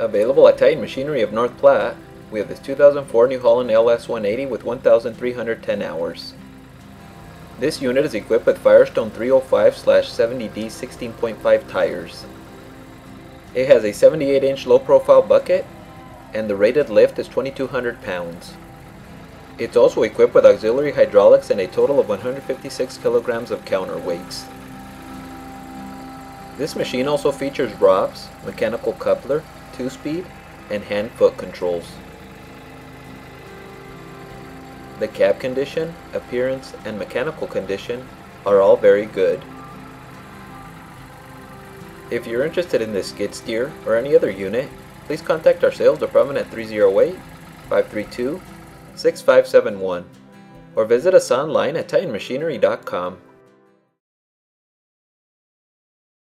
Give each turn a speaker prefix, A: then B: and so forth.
A: Available at Titan Machinery of North Platte, we have this 2004 New Holland LS 180 with 1,310 hours. This unit is equipped with Firestone 305/70D 16.5 tires. It has a 78 inch low profile bucket and the rated lift is 2200 pounds. It's also equipped with auxiliary hydraulics and a total of 156 kilograms of counterweights. This machine also features ROPS, mechanical coupler, 2-speed, and hand-foot controls. The cab condition, appearance, and mechanical condition are all very good. If you're interested in this skid steer or any other unit, please contact our sales department at 308-532-6571 or visit us online at titanmachinery.com.